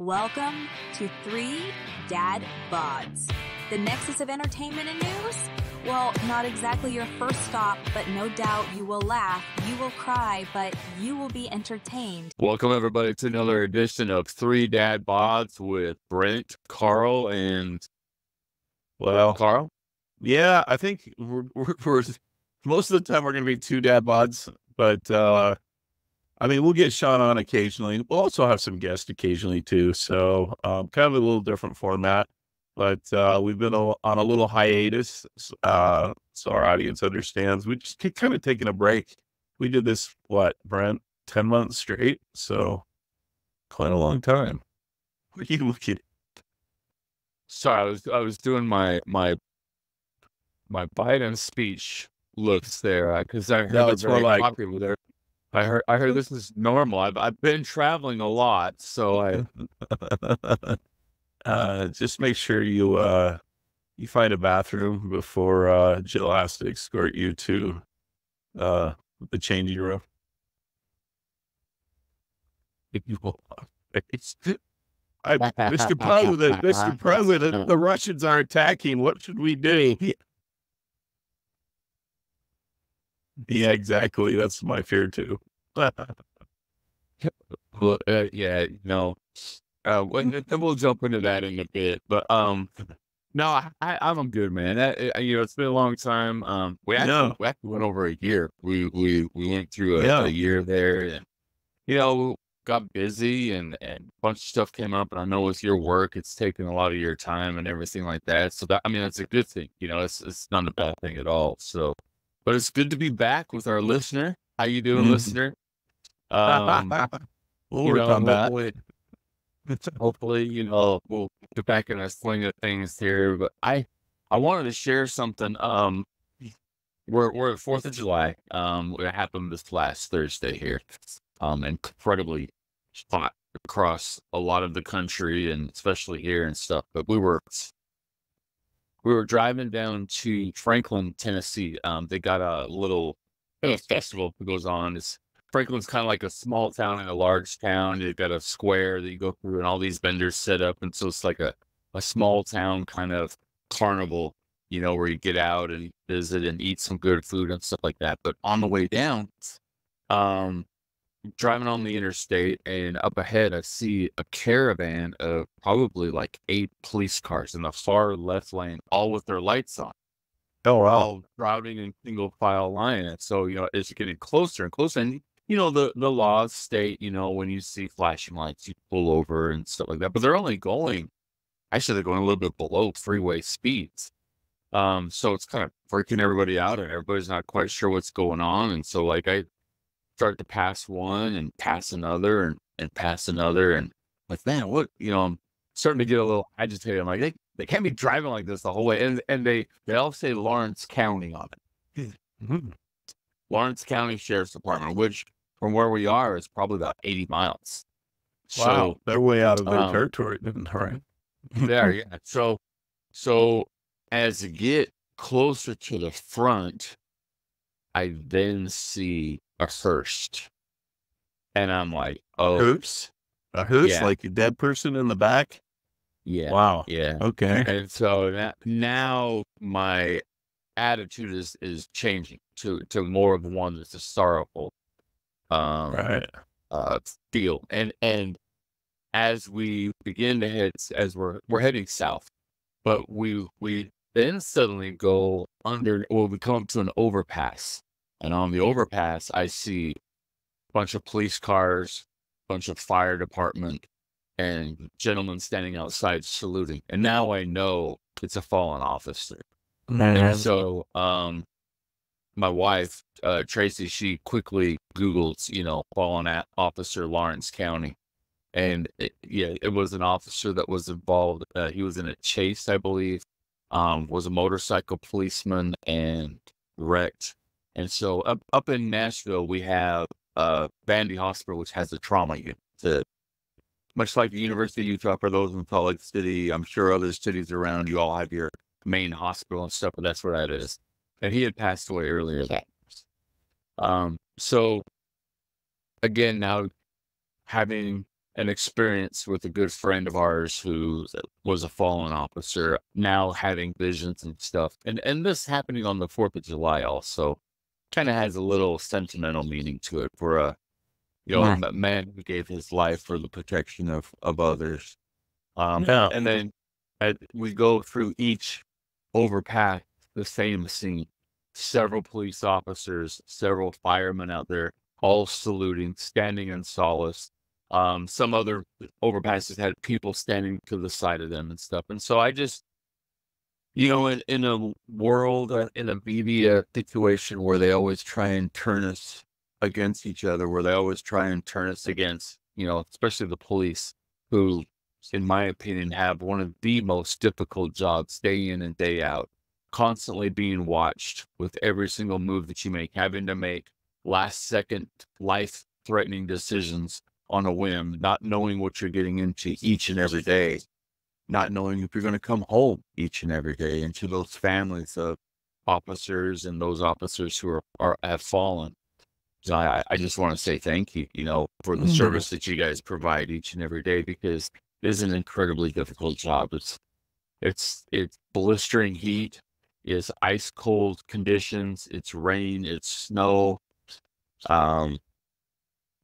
Welcome to Three Dad Bods, the nexus of entertainment and news. Well, not exactly your first stop, but no doubt you will laugh, you will cry, but you will be entertained. Welcome everybody to another edition of Three Dad Bods with Brent, Karl, and Well, Karl. yeah, I think we're, we're, we're most of the time we're going to be two dad bods, but uh, I mean, we'll get Sean on occasionally. We'll also have some guests occasionally too. So, um, kind of a little different format, but uh, we've been on a little hiatus, uh, so our audience understands. We just kind of taking a break. We did this what, Brent, ten months straight, so quite a long time. What are you looking? at? Sorry, I was I was doing my my my Biden speech looks there because I heard No, it's more like- popular there. I heard I heard this is normal. I've I've been traveling a lot, so I uh, just make sure you uh, you find a bathroom before uh, Jill has to escort you to uh, the changing room. If you will. It's, I, Mr. President, Mr. President, the Russians are attacking. What should we do? Yeah, exactly. That's my fear too. Well, uh, yeah, no. Uh, well, then we'll jump into that in a bit, but um, no, I, I I'm good, man. That, you know, it's been a long time. Um, we actually, Yeah. we actually went over a year. We we we went through a, Yeah. a year there, and you know, got busy, and and a bunch of stuff came up. And I know with your work, it's taken a lot of your time and everything like that. So that I mean, that's a good thing. You know, it's it's not a bad thing at all. So, but it's good to be back with our listener. How you doing, Mhm. listener? Um, we'll you know, hopefully, hopefully, you know, we'll get back in a swing of things here. But I, I wanted to share something. Um, we're we're at Fourth of July. Um, it happened this last Thursday here. Um, incredibly hot across a lot of the country and especially here and stuff. But we were we were driving down to Franklin, Tennessee. Um, they got a little festival that goes on. It's Franklin's kind of like a small town in a large town. They've got a square that you go through, and all these vendors set up, and so it's like a a small town kind of carnival, you know, where you get out and visit and eat some good food and stuff like that. But on the way down, um, driving on the interstate, and up ahead, I see a caravan of probably like eight police cars in the far left lane, all with their lights on Oh, wow. all routing in single file line. And so, you know, it's getting closer and closer. And, you know, the, the laws state, you know, when you see flashing lights, you pull over and stuff like that. But they're only going, actually, they're going a little bit below freeway speeds. Um, so it's kind of freaking everybody out and everybody's not quite sure what's going on. And so, like, I start to pass one and pass another and, and pass another. And like, man, what, you know, I'm starting to get a little agitated. I'm like, they, they can't be driving like this the whole way. And and they they all say Lawrence County on it. Mhm. Lawrence County Sheriff's Department, which from where we are is probably about 80 miles. Wow, they're way out of their um, territory. Then, all right. So there, yeah. So so as you get closer to the front, I then see a hearse. And I'm like, oh Hoops. A hoops, Yeah. like a dead person in the back. yeah. Wow. Yeah. Okay. And so that now my attitude is is changing to to more of one that's a sorrowful um Right. uh feel. And and as we begin to head as we're we're heading south, but we we then suddenly go under well we come up to an overpass. And on the overpass I see a bunch of police cars, bunch of fire department, and gentlemen standing outside saluting. And now I know it's a fallen officer. And so, um, my wife, uh, Tracy, she quickly Googled, you know, fallen at officer Lawrence County. And it, yeah, it was an officer that was involved. Uh, he was in a chase, I believe, um, was a motorcycle policeman and wrecked. And so up, up in Nashville, we have, uh, Vandy Hospital, which has a trauma unit that much like the University of Utah for those in Salt Lake City, I'm sure other cities around you all have your main hospital and stuff, but that's where that is. And he had passed away earlier that year. Um, so again, now having an experience with a good friend of ours who was a fallen officer, now having visions and stuff. And and this happening on the Fourth of July also kind of has a little sentimental meaning to it for a you know a man who gave his life for the protection of of others. Um, Yeah. and then uh, we go through each overpass the same scene. Several police officers, several firemen out there, all saluting, standing in solace. Um, some other overpasses had people standing to the side of them and stuff. And so I just, you know, in, in a world, uh, in a media situation where they always try and turn us against each other, where they always try and turn us against, you know, especially the police, who, in my opinion, have one of the most difficult jobs day in and day out, constantly being watched with every single move that you make, having to make last second life threatening decisions on a whim, not knowing what you're getting into each and every day, not knowing if you're going to come home each and every day, and to those families of officers and those officers who are, are have fallen. So I, I just want to say thank you, you know, for the Mhm. service that you guys provide each and every day because it is an incredibly difficult job. It's it's it's blistering heat, it's ice cold conditions, it's rain, it's snow. Um,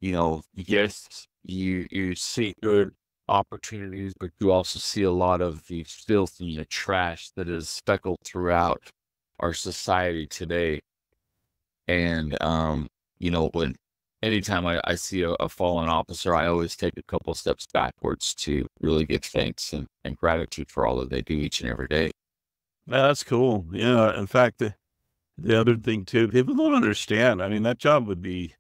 you know, yes, you you see good opportunities, but you also see a lot of the filth and the trash that is speckled throughout our society today. And um, you know, when anytime I, I see a, a fallen officer, I always take a couple steps backwards to really give thanks and, and gratitude for all that they do each and every day. That's cool. Yeah. In fact, the, the other thing too, people don't understand. I mean, that job would be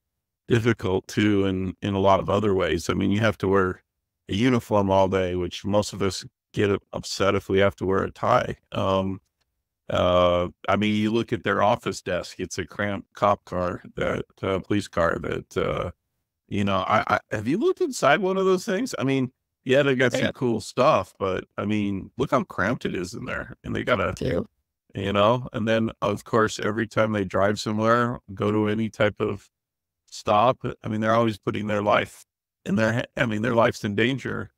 difficult too in, in a lot of other ways. I mean, you have to wear a uniform all day, which most of us get upset if we have to wear a tie. Um, uh, I mean, you look at their office desk, it's a cramped cop car, that uh, police car that, uh, you know, I, I have you looked inside one of those things? I mean, yeah, they got some cool stuff, but I mean, look how cramped it is in there. And they got a you know and then of course every time they drive somewhere go to any type of stop i mean they're always putting their life in their i mean their life's in danger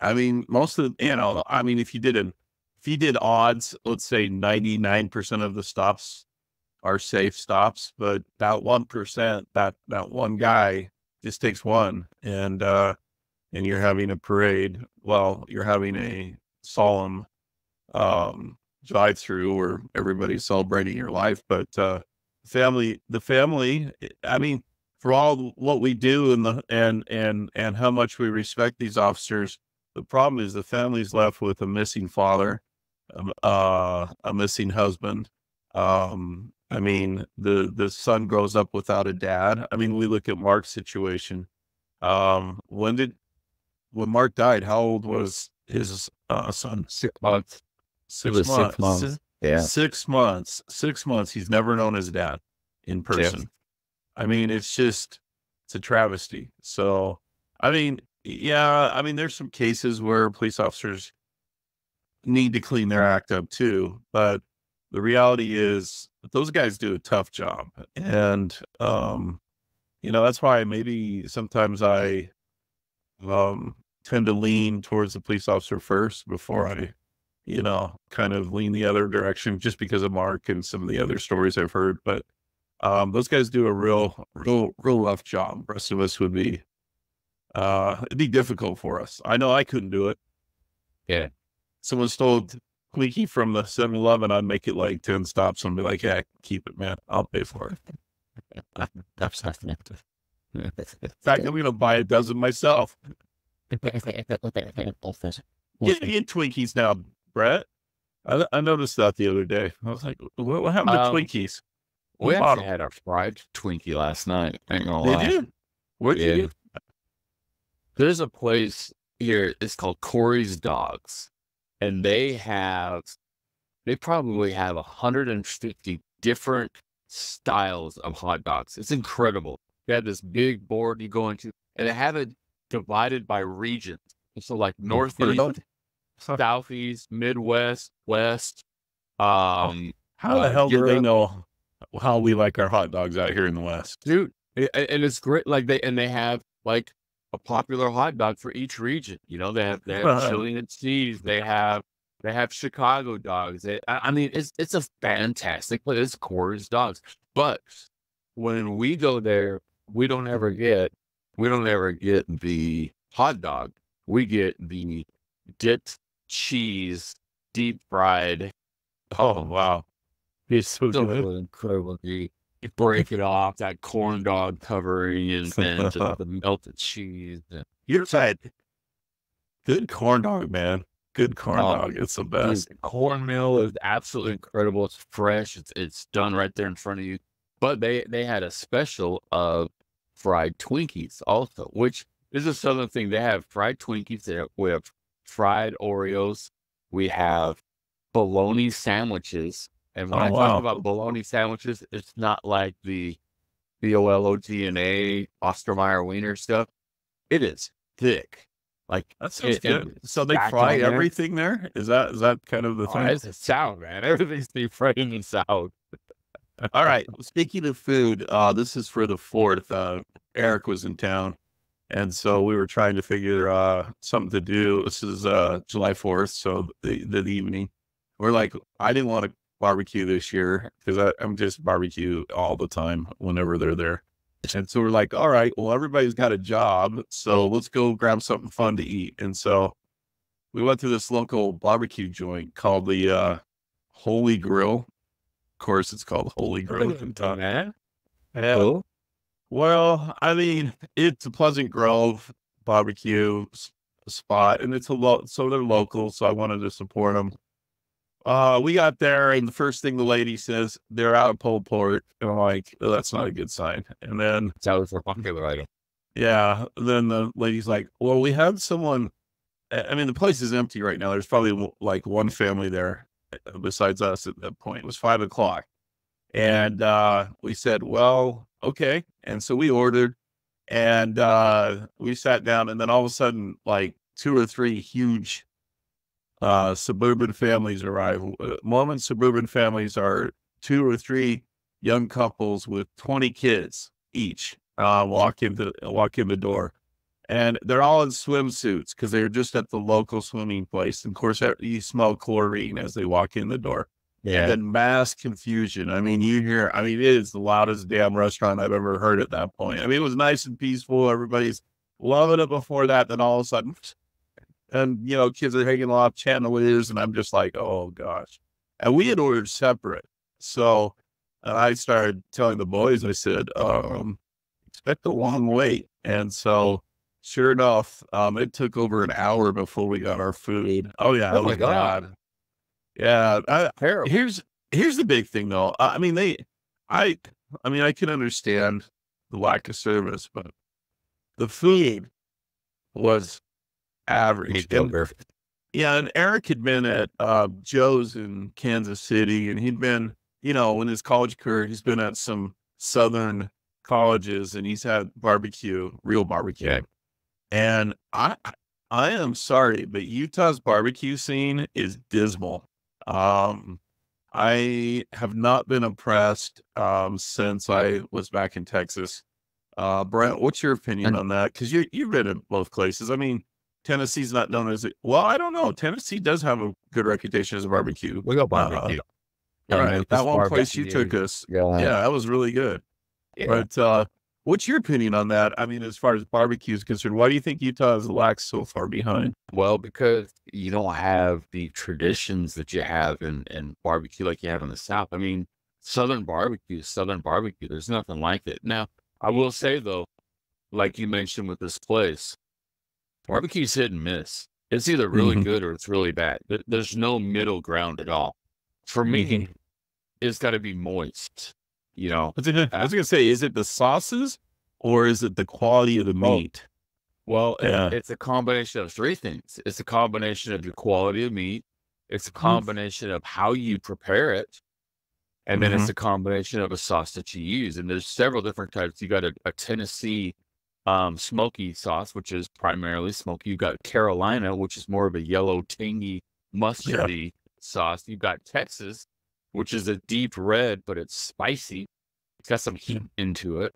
i mean most of you know i mean if you did an if you did odds let's say 99% of the stops are safe stops but that 1% that that one guy just takes one and uh and you're having a parade well you're having a solemn um drive through where everybody's celebrating your life. But uh family the family I mean, for all what we do and the and and and how much we respect these officers, the problem is the family's left with a missing father, um, uh a missing husband. Um I mean the the son grows up without a dad. I mean we look at Mark's situation. Um when did when Mark died, how old was his uh, son? Six months. Six was six months. months. Yeah. Six months. Six months. He's never known his dad in person. I mean, it's just it's a travesty. So I mean, yeah, I mean, there's some cases where police officers need to clean their act up too, but the reality is that those guys do a tough job. And um, you know, that's why maybe sometimes I um tend to lean towards the police officer first before I you know, kind of lean the other direction just because of Mark and some of the other stories I've heard. But um, those guys do a real, real, real rough job. The rest of us would be, uh, it'd be difficult for us. I know I couldn't do it. Yeah. Someone stole Twinkie from the 7 Eleven, I'd make it like 10 stops and be like, yeah, keep it, man. I'll pay for it. In fact, I'm going to buy a dozen myself. Yeah, get Twinkies now, Brett. I, I noticed that the other day. I was like, what, what happened to Um, Twinkies? We What actually bottle? had our fried Twinkie last night. Ain't gonna lie. They did. What Yeah. you There's a place here. It's called Corey's Dogs, and they have they probably have 150 different styles of hot dogs. It's incredible. They have this big board you go into, and they have it divided by regions. So like northeast, southeast, midwest, west. Um, How the uh, hell do they know how we like our hot dogs out here in the West? dude and it's great like they and they have like a popular hot dog for each region. You know, they have they have chili and cheese. They have they have Chicago dogs. They, I, I mean, it's it's a fantastic place. It's Coors dogs. But when we go there, we don't ever get we don't ever get the hot dog. We get the dipped cheese, deep fried. Oh, oh wow, it's so, good. incredible. You break it off that corn dog covering and then the melted cheese. You're right. Good corn dog, man. Good corn oh, dog. It's the best. Cornmeal is absolutely incredible. It's fresh. It's it's done right there in front of you. But they they had a special of fried Twinkies also, which is a southern thing. They have fried Twinkies. We have fried Oreos. We have bologna sandwiches. And when oh, I wow. talk about bologna sandwiches, it's not like the B O L O G N A Oscar Mayer Wiener stuff. It is thick. Like that sounds it, good. So they fry everything there. there. Is that is that kind of the oh, thing? It's a sound, man. Everything's being fried in the south. All right. Speaking of food, uh, this is for the fourth. Uh, Eric was in town, and so we were trying to figure uh, something to do. This is uh, July fourth, so the, the evening. We're like, I didn't want to barbecue this year because I'm just barbecue all the time whenever they're there. And so we're like, all right, well, everybody's got a job, so let's go grab something fun to eat. And so we went to this local barbecue joint called the uh, Holy Grill course, it's called Holy Grill Kentucky. Yeah. Well, I mean, it's a Pleasant Grove barbecue spot, and it's a lot. So they're local, so I wanted to support them. Uh, we got there, and the first thing the lady says, they're out of pulled pork. And I'm like, oh, that's not a good sign. And then that was a popular item. Yeah. Then the lady's like, well, we had someone. I mean, the place is empty right now. There's probably like one family there besides us at that point. It was five o'clock. And uh, we said, well, okay. And so we ordered and uh, we sat down. And then all of a sudden, like two or three huge uh, suburban families arrive. Uh, Mormon suburban families are two or three young couples with 20 kids each uh, walk the walk in the door and they're all in swimsuits because they're just at the local swimming place. And of course, you smell chlorine as they walk in the door. Yeah. And mass confusion. I mean, you hear, I mean, it is the loudest damn restaurant I've ever heard at that point. I mean, it was nice and peaceful. Everybody's loving it before that. Then all of a sudden, and, you know, kids are hanging off chandeliers. And I'm just like, oh gosh. And we had ordered separate. So I started telling the boys, I said, um, expect a long wait. And so, Sure enough, um, it took over an hour before we got our food. Oh yeah, oh my god, god. yeah. I, here's here's the big thing though. I mean, they, I, I mean, I can understand the lack of service, but the food was average. And, yeah, and Eric had been at uh, Joe's in Kansas City, and he'd been, you know, in his college career, he's been at some southern colleges, and he's had barbecue, real barbecue. And I I am sorry, but Utah's barbecue scene is dismal. Um, I have not been impressed um, since I was back in Texas. Uh, Brent, what's your opinion on that? Because you you've been in both places. I mean, Tennessee's not known as a, well. I don't know. Tennessee does have a good reputation as a barbecue. We got barbecue. Uh, yeah, right. That one place you took us. Yeah, yeah, that was really good. Yeah. But uh, What's your opinion on that? I mean, as far as barbecue is concerned, why do you think Utah is lax so far behind? Well, because you don't have the traditions that you have in, in barbecue like you have in the South. I mean, Southern barbecue, Southern barbecue, there's nothing like it. Now, I will say though, like you mentioned with this place, barbecue's hit and miss. It's either really mm-hmm. good or it's really bad. There's no middle ground at all. For me, mm-hmm. it's got to be moist. You know, I was, gonna say, is it the sauces or is it the quality of the meat? Well, yeah. it's a combination of three things. It's a combination of your quality of meat. It's a combination of how you prepare it. And then mm-hmm. it's a combination of a sauce that you use. And there's several different types. You got a, a Tennessee um, smoky sauce, which is primarily smoky. You've got Carolina, which is more of a yellow, tangy, mustardy yeah. sauce. You've got Texas, which is a deep red, but it's spicy. It's got some heat into it.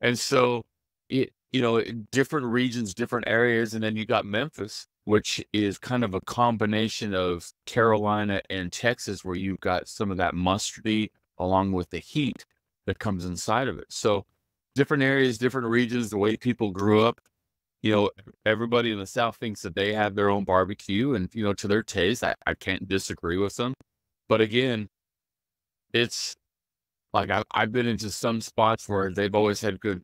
And so it you know, different regions, different areas. And then you got Memphis, which is kind of a combination of Carolina and Texas, where you've got some of that mustardy along with the heat that comes inside of it. So different areas, different regions, the way people grew up. You know, everybody in the South thinks that they have their own barbecue and, you know, to their taste, I, I can't disagree with them. But again, it's like I, I've been into some spots where they've always had good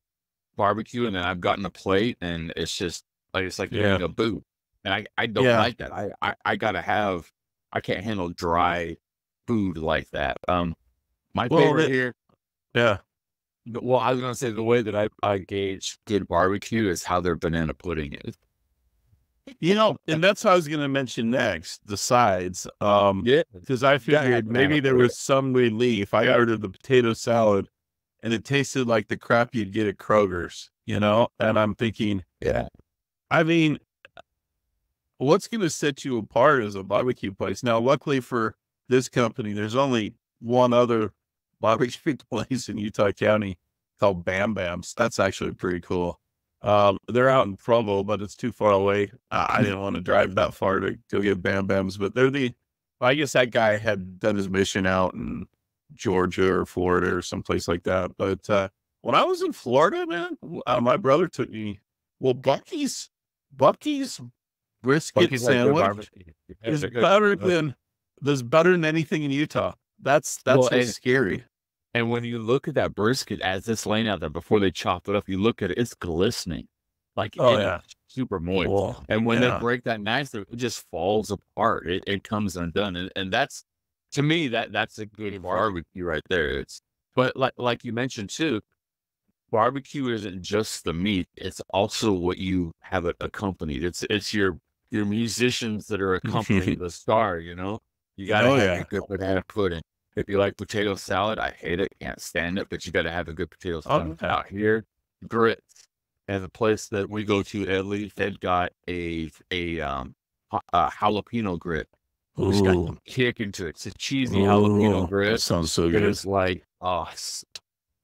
barbecue and then I've gotten a plate and it's just like, it's like Yeah. a boot. And I, I don't Yeah. like that. I, I, I gotta have, I can't handle dry food like that. Um, my Well, favorite that- here, Yeah. well, I was gonna say the way that I, I gauge good barbecue is how their banana pudding is. You know, and that's what I was going to mention next the sides. Um, Yeah. because I figured maybe there was some relief. I ordered the potato salad and it tasted like the crap you'd get at Kroger's, you know? And I'm thinking, Yeah. I mean, what's going to set you apart as a barbecue place? Now, luckily for this company, there's only one other barbecue place in Utah County called Bam Bams. That's actually pretty cool. Um, they're out in Provo, but it's too far away. I, I didn't want to drive that far to go get Bam Bams, but they're the, I guess that guy had done his mission out in Georgia or Florida or someplace like that. But uh, when I was in Florida, man, uh, my brother took me. Well, Buc-ee's, Buc-ee's brisket Buc-ee's sandwich is better Uh, than there's better than anything in Utah. That's that's Well, what's scary. And when you look at that brisket as it's laying out there before they chop it up, you look at it, it's glistening. Like Oh, yeah. super moist. And when yeah. they break that knife, it just falls apart. It, it comes undone. And, and that's to me that that's a good mm-hmm. barbecue right there. It's but like like you mentioned too, barbecue isn't just the meat, it's also what you have it accompanied. It's it's your your musicians that are accompanying the star, you know? You gotta Oh, have yeah. a good banana pudding. If you like potato salad, I hate it, can't stand it, but you gotta have a good potato salad. yeah. Out here, grits. And the place that we go to, at least, they've got a a um a jalapeno grit. It's got Ooh. some kick into it. It's a cheesy jalapeno Ooh, grit. That sounds so good. It's like oh,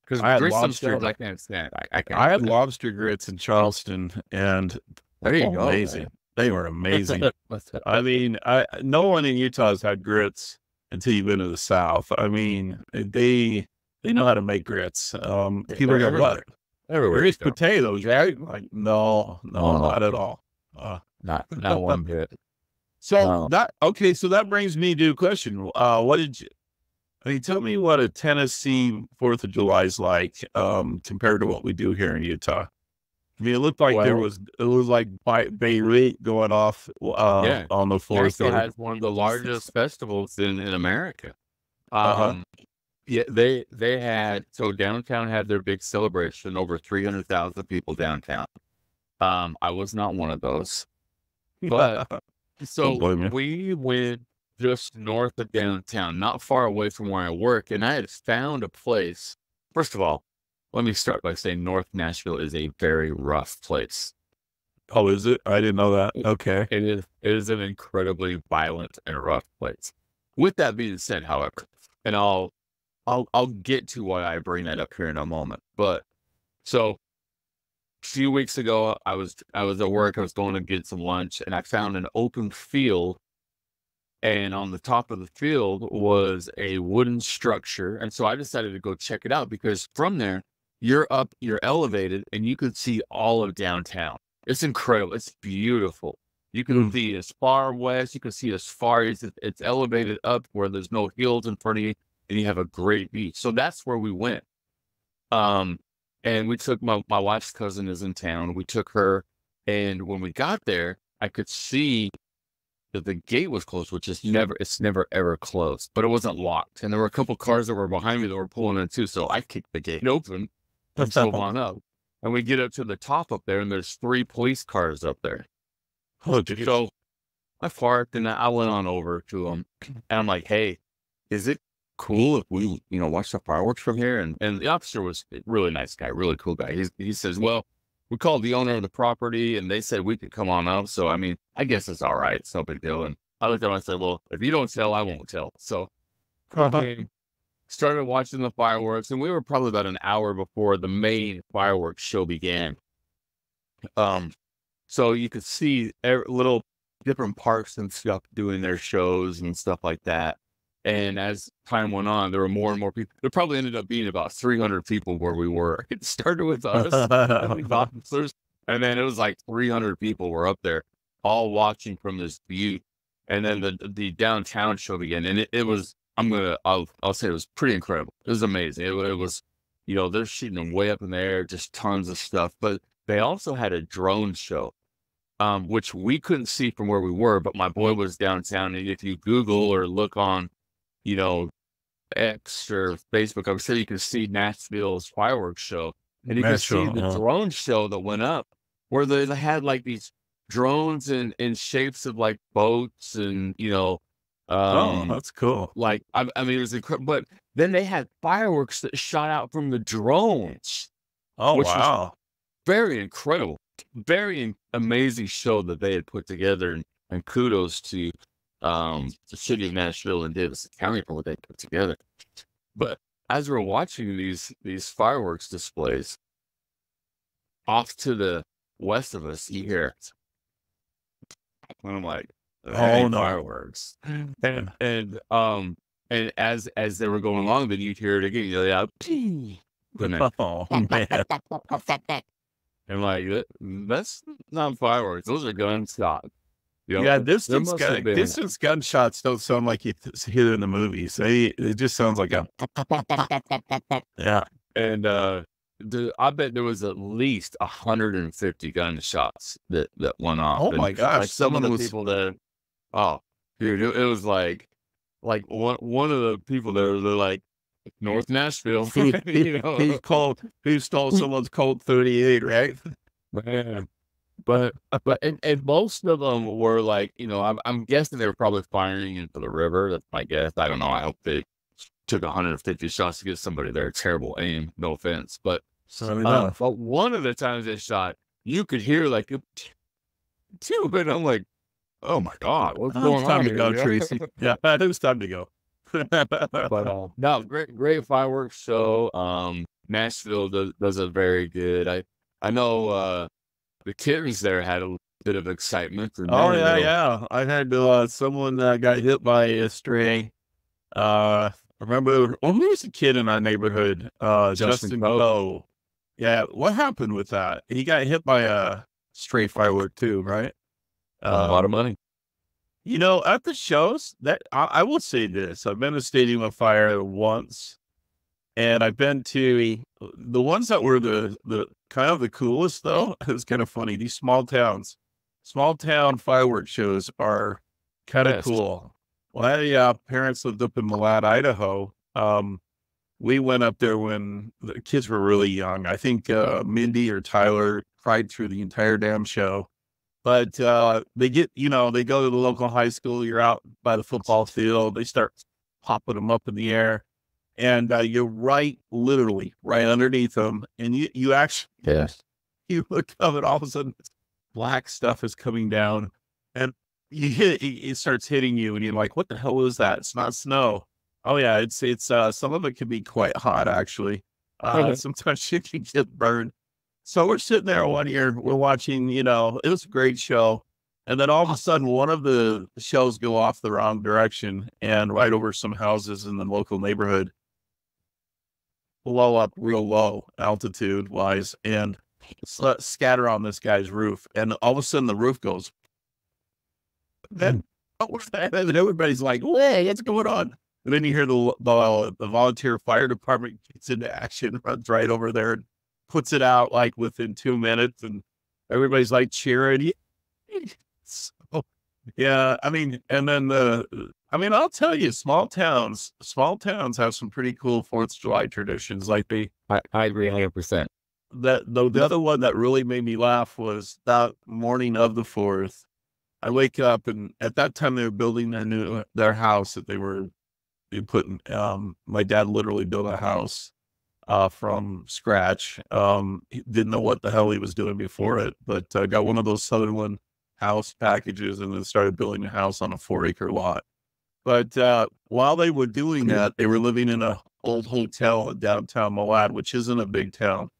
because grits lobster. I can't stand. I, I can't. I had lobster grits in Charleston, and there you go. amazing. They were amazing. I mean, I no one in Utah has had grits until you've been to the South. I mean, they they know how to make grits. Um, Yeah, people go, "What? Everywhere. Grits potatoes, right?" Like, no, no, Oh, no. not at all. Uh, Not not one bit. So that okay, so that brings me to a question. Uh, what did you? I mean, tell me what a Tennessee Fourth of July is like um, compared to what we do here in Utah. I mean, it looked like there was it was like Bay- Beirut going off uh, Yeah. on the fourth. Nashville or- has one of the largest festivals in, in America. Uh-huh. Um, yeah, they they had so downtown had their big celebration, over three hundred thousand people downtown. Um, I was not one of those. But- So we went just north of downtown, not far away from where I work, and I had found a place. First of all, let me start by saying North Nashville is a very rough place. oh, is it? I didn't know that. Okay. It is it is an incredibly violent and rough place. With that being said, however, and I'll I'll I'll get to why I bring that up here in a moment. But so a few weeks ago I was I was at work, I was going to get some lunch, and I found an open field. And on the top of the field was a wooden structure. And so I decided to go check it out because from there, you're up, you're elevated, and you could see all of downtown. It's incredible. It's beautiful. You can Mm. see as far west, you can see as far as it's elevated up where there's no hills in front of you, and you have a great beach. So that's where we went. Um, and we took my my wife's cousin is in town. We took her, and when we got there, I could see that the gate was closed, which is never it's never ever closed, but it wasn't locked. And there were a couple cars that were behind me that were pulling in too. So I kicked the gate open and drove on up. And we get up to the top up there, and there's three police cars up there. Oh. So I parked and I went on over to them and I'm like, hey, is it cool if we, you know, watch the fireworks from here? And and the officer was a really nice guy, really cool guy. He's, he says, well, we called the owner of the property and they said we could come on up. So, I mean, I guess it's all right. It's no big deal. And I looked at him and I said, well, if you don't tell, I won't tell. So came, started watching the fireworks and we were probably about an hour before the main fireworks show began. Um, so you could see every, little different parks and stuff doing their shows and stuff like that. And as time went on, there were more and more people. There probably ended up being about 300 people where we were. It started with us, officers, and then it was like 300 people were up there, all watching from this view. And then the the downtown show began, and it, it was I'm gonna I'll I'll say it was pretty incredible. It was amazing. It, it was, you know, they're shooting them way up in the air, just tons of stuff. But they also had a drone show, um, which we couldn't see from where we were. But my boy was downtown, and if you Google or look on you know, X or Facebook, I'm sure you can see Nashville's fireworks show. And you Nashville, can see the drone show that went up where they, had like these drones in, in shapes of like boats and, you know, um, oh, that's cool. Like, I, I mean, it was incredible. But then they had fireworks that shot out from the drones. Oh, wow. Very incredible. Very amazing show that they had put together. And, and kudos to um, the city of Nashville and Davis County for what they put together. But as we're watching these these fireworks displays, off to the west of us, you hear, and I'm like, oh no. fireworks, and and um and as as they were going along, then you'd hear it again. You're like, oh man. And like that's not fireworks; those are gunshots. Yep. Yeah, distance gun, distance gunshots don't sound like you hear in the movies. They it just sounds like a yeah. And uh, the, I bet there was at least 150 gunshots that that went off. Oh my gosh! Like some of the was... people that oh dude, it, it, was like like one one of the people there. They're like North Nashville. he, you know? he called. He stole someone's Colt 38, right? Man. But but and, and most of them were like, you know, I'm I'm guessing they were probably firing into the river. That's my guess. I don't know. I hope they took 150 shots to get somebody there. Terrible aim, no offense. But uh, but one of the times they shot, you could hear like two, but I'm like, oh my god, what's oh, going time on? to go, Tracy. yeah, it was time to go. but um, no, great, great fireworks show. Um, Nashville does, does a very good. I I know uh, the kids there had a bit of excitement. Oh yeah, yeah. I had uh, someone that got hit by a stray. Uh, I remember when there was a kid in our neighborhood, uh, Justin, Justin Poe. Yeah, what happened with that? He got hit by a stray firework too, right? Um, a lot of money. You know, at the shows, that I, I will say this: I've been to Stadium of Fire once, and I've been to the ones that were the the kind of the coolest though. It's kind of funny. These small towns, small town fireworks shows are kind of cool. Well, uh, parents lived up in Malad, Idaho. Um, we went up there when the kids were really young. I think uh, Mindy or Tyler cried through the entire damn show. But uh, they get, you know, they go to the local high school. You're out by the football field. They start popping them up in the air and uh, you're right, literally right underneath them, and you you actually yes, you look up, and all of a sudden, black stuff is coming down, and you hit it, starts hitting you, and you're like, "What the hell is that? It's not snow." Oh yeah, it's it's uh, some of it can be quite hot actually. Uh, okay. Sometimes you can get burned. So we're sitting there one year, we're watching. You know, it was a great show. And then all of a sudden, one of the shells go off the wrong direction and right over some houses in the local neighborhood blow up real low altitude wise and uh, scatter on this guy's roof. And all of a sudden the roof goes. Then hmm. and everybody's like, hey, what's going on? And then you hear the, the, uh, the volunteer fire department gets into action, runs right over there and puts it out like within two minutes. And everybody's like cheering. So, yeah, I mean, and then the I mean, I'll tell you, small towns, small towns have some pretty cool Fourth of July traditions. Like the, I, I agree, hundred percent. That though the other one that really made me laugh was that morning of the Fourth. I wake up and at that time they were building a new their house that they were putting. Um, my dad literally built a house uh, from scratch. Um, he didn't know what the hell he was doing before it, but uh, got one of those Sutherland house packages and then started building a house on a four acre lot. But uh, while they were doing that, they were living in a old hotel in downtown Malad, which isn't a big town.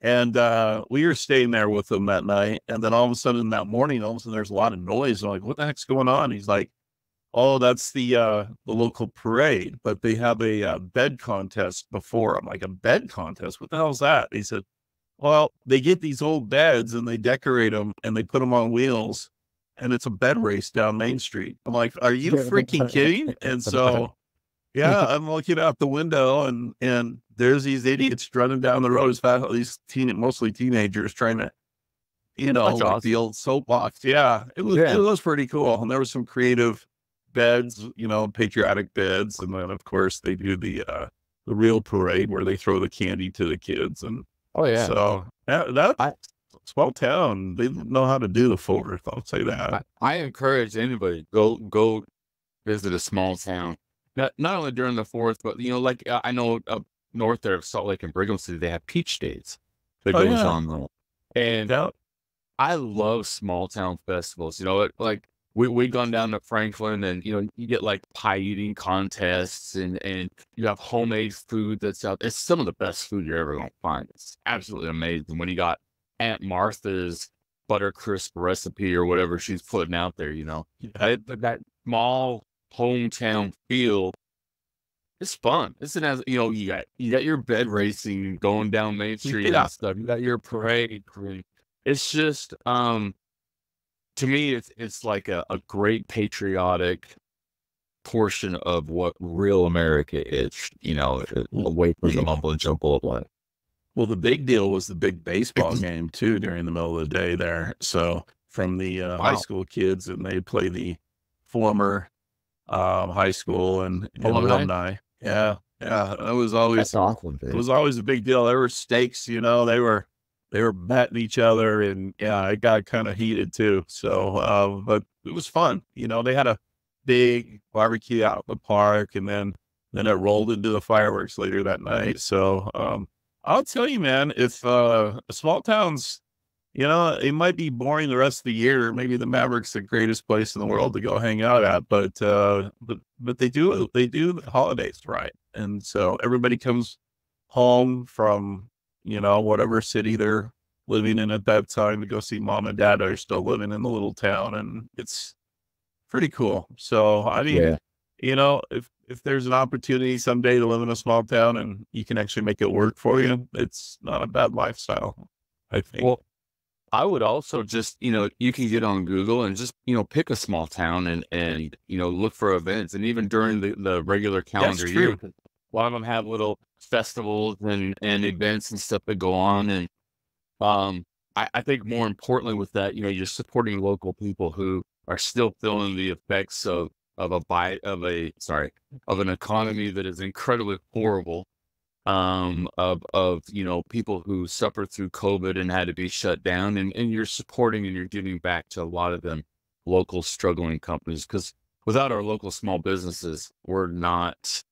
And uh, we were staying there with them that night. And then all of a sudden that morning, all of a sudden there's a lot of noise. I'm like, what the heck's going on? He's like, oh, that's the uh, the local parade, but they have a uh, bed contest before. I'm like, a bed contest? What the hell's that? He said, well, they get these old beds and they decorate them and they put them on wheels and it's a bed race down Main Street. I'm like, are you freaking kidding? And so, yeah, I'm looking out the window and and there's these idiots running down the road as fast. These teen, mostly teenagers, trying to, you know, like awesome. the old soapbox. Yeah, it was yeah. it was pretty cool, and there was some creative beds, you know, patriotic beds, and then of course they do the uh the real parade where they throw the candy to the kids, and oh yeah, so that, that I, small town. They know how to do the fourth. I'll say that. I, I encourage anybody go go visit a small town. Not not only during the fourth, but you know, like uh, I know up north there of Salt Lake and Brigham City, they have peach days that oh, goes yeah. on And yeah. I love small town festivals. You know, it, like we we gone down to Franklin, and you know, you get like pie eating contests, and and you have homemade food that's out. It's some of the best food you're ever gonna find. It's absolutely amazing when you got Aunt Martha's Buttercrisp recipe or whatever she's putting out there, you know. Yeah. That, that small hometown feel it's fun. It's as you know, you got you got your bed racing going down Main Street yeah. and stuff. You got your parade. It's just um to me it's it's like a, a great patriotic portion of what real America is, you know, away from the mumble and jumble of life. Well, the big deal was the big baseball game too during the middle of the day there. So from the uh, wow. high school kids, and they play the former um, high school and, and alumni. Yeah, yeah, it was always That's awesome. It was always a big deal. There were stakes, you know. They were they were batting each other, and yeah, it got kind of heated too. So, uh, but it was fun. You know, they had a big barbecue out in the park, and then then it rolled into the fireworks later that night. So, um, I'll tell you, man, if uh, small towns, you know, it might be boring the rest of the year. Maybe the Mavericks the greatest place in the world to go hang out at, but uh, but but they do they do the holidays right, and so everybody comes home from you know whatever city they're living in at that time to go see mom and dad are still living in the little town, and it's pretty cool. So I mean, yeah. you know, if if there's an opportunity someday to live in a small town and you can actually make it work for you, it's not a bad lifestyle. I think. Well, I would also just, you know, you can get on Google and just, you know, pick a small town and, and, you know, look for events. And even during the, the regular calendar year, a lot of them have little festivals and, and events and stuff that go on. And, um, I, I think more importantly with that, you know, you're supporting local people who are still feeling the effects of of a bite of a sorry of an economy that is incredibly horrible um of of you know people who suffered through covid and had to be shut down and and you're supporting and you're giving back to a lot of them local struggling companies because without our local small businesses we're not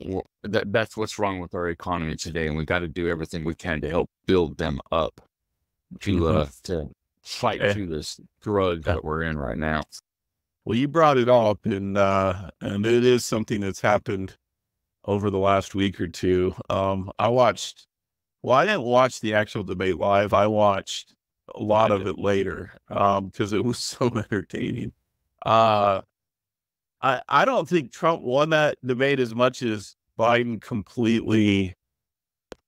we're, that that's what's wrong with our economy today and we've got to do everything we can to help build them up to mm-hmm. uh to fight eh. through this drug that we're in right now well, you brought it up, and uh, and it is something that's happened over the last week or two. Um, I watched. Well, I didn't watch the actual debate live. I watched a lot of it later because um, it was so entertaining. Uh, I I don't think Trump won that debate as much as Biden completely.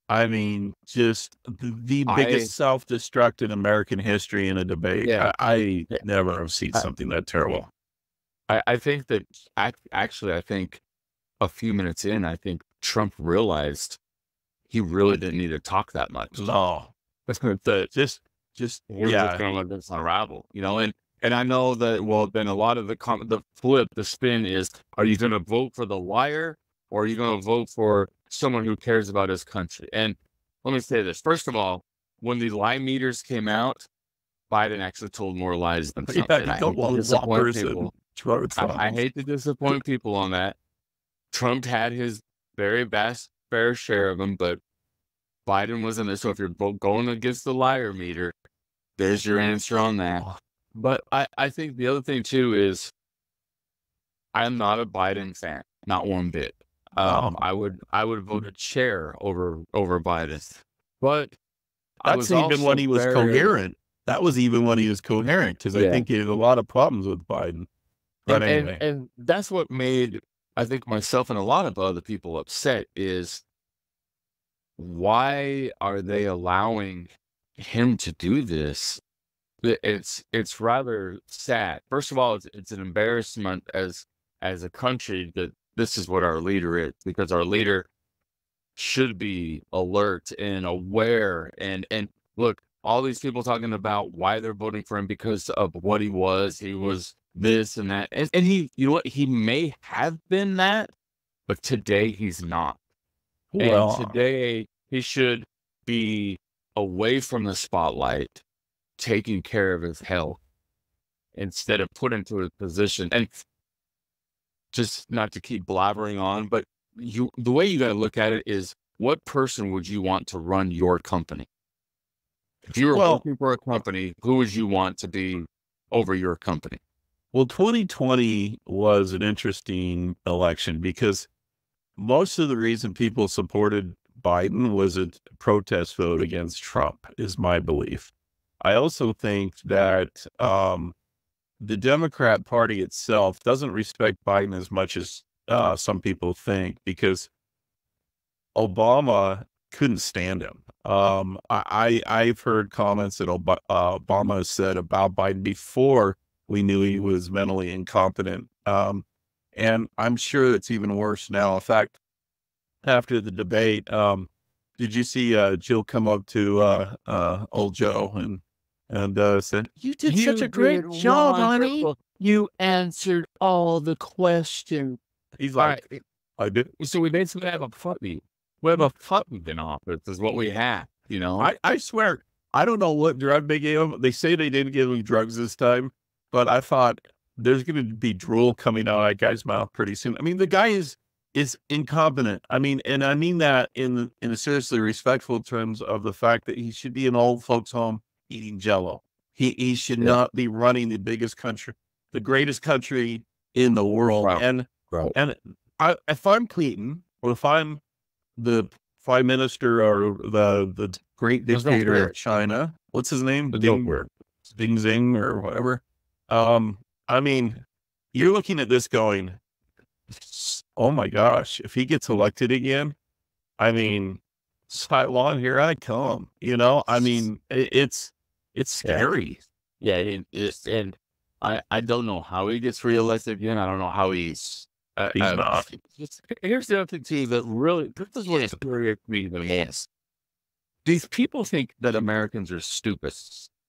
I mean, just the, the biggest self destruct in American history in a debate. Yeah. I, I never have seen something that terrible. I, I think that actually, I think a few minutes in, I think Trump realized he really didn't need to talk that much. No, just, just we're yeah. just to let this unravel, you know. And and I know that well, then a lot of the the flip, the spin is: Are you going to vote for the liar, or are you going to vote for someone who cares about his country? And let me say this: first of all, when the lie meters came out, Biden actually told more lies than Trump. Yeah, he told more people. I, I hate to disappoint people on that. Trump had his very best fair share of them, but Biden wasn't there. So if you're going against the liar meter, there's your answer on that. But I, I think the other thing too is I'm not a Biden fan, not one bit. Um, I would I would vote a chair over over Biden, but I That's was even when he was very- coherent. That was even when he was coherent because I think he had a lot of problems with Biden. But and, anyway, and, and that's what made I think myself and a lot of other people upset is why are they allowing him to do this? It- It's it's rather sad. First of all, it's, it's an embarrassment as as a country that this is what our leader is because our leader should be alert and aware and and look all these people talking about why they're voting for him because of what he was he was this and that and, and he you know what he may have been that but today he's not well, and today he should be away from the spotlight taking care of his health instead of put into a position and just not to keep blabbering on but you the way you got to look at it is what person would you want to run your company if you were Well- working for a company who would you want to be over your company Well, 2020 was an interesting election because most of the reason people supported Biden was a protest vote against Trump, is my belief. I also think that um, the Democrat Party itself doesn't respect Biden as much as uh, some people think because Obama couldn't stand him. Um, I, I've heard comments that Ob- uh, Obama said about Biden before we knew he was mentally incompetent. Um, and I'm sure it's even worse now. In fact, after the debate, um, did you see uh, Jill come up to uh, uh, old Joe and and uh, said, "You did such a great job, honey." you answered all the questions He's like, right "I did." So we basically have a puppy. We have a puppy in office is what we have, you know? I, I swear, I don't know what drug they gave him. They say they didn't give him drugs this time, but I thought there's going to be drool coming out of that guy's mouth pretty soon. I mean, the guy is is incompetent. I mean, and I mean that in in a seriously respectful terms of the fact that he should be in old folks' home eating Jello. He he should Yeah. not be running the biggest country, the greatest country in the world. Wow. And Bro. and I, if I'm Clinton or if I'm the prime minister or the the great dictator of China, what's his name? Ding. Ding Zing or whatever. Um, I mean, you're looking at this going, oh my gosh, if he gets elected again, I mean, Cylon, here I come. You know, I mean, it, it's it's scary. Yeah, it, it's and I I don't know how he gets reelected again. I don't know how he's. Uh, He's uh, here's the other thing too that really this is what infuriates me the most. These people think that Americans are stupid.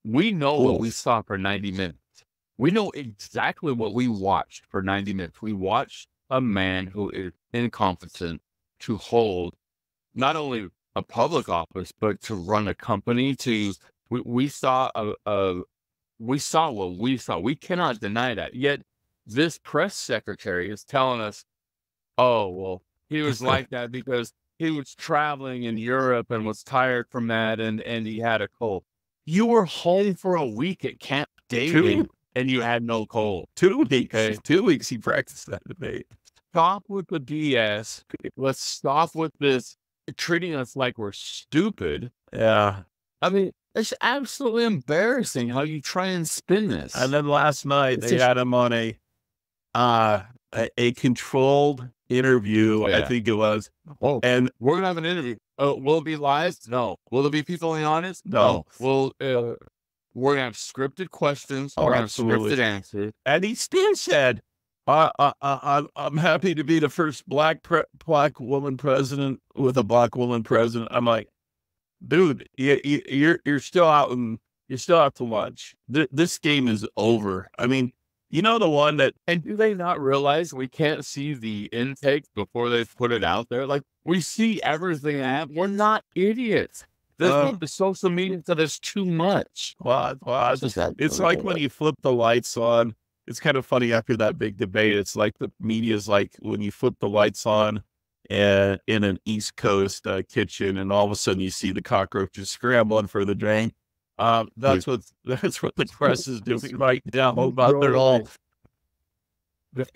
We know what we saw for 90 minutes. We know exactly what we watched for 90 minutes. We watched a man who is incompetent to hold not only a public office, but to run a company. To we, we saw a, a we saw what we saw. We cannot deny that. Yet this press secretary is telling us, "Oh well, he was like that because he was traveling in Europe and was tired from that, and and he had a cold." You were home for a week at Camp David, Two, and you had no cold. two weeks. Okay. Two weeks he practiced that debate. Stop with the BS. Let's stop with this treating us like we're stupid. Yeah. I mean, it's absolutely embarrassing how you try and spin this. And then last night It's they had him on a uh a, a controlled interview, I think it was. oh, And we're gonna have an interview. Uh, will it be live? No. Will there be people in the audience? No. Will uh, we're gonna have scripted questions. Oh, we're gonna absolutely. have scripted answers. and he still said, I, I, I, I'm- I'm happy to be the first black pre- black woman president with a black woman president. I'm like, dude, you, you, you're you're still out and you're still out to lunch. Th- this game is over. I mean, you know the one that And do they not realize we can't see the intake before they put it out there? Like we see everything happen. We're not idiots. This Uh, the social media said it's too much. well, well, It's just It's like when you flip the lights on. It's kind of funny after that big debate. It's like the media's like when you flip the lights on and in an East Coast uh, kitchen, and all of a sudden you see the cockroaches scrambling for the drain. Um, that's what that's what the press is doing right now. About their all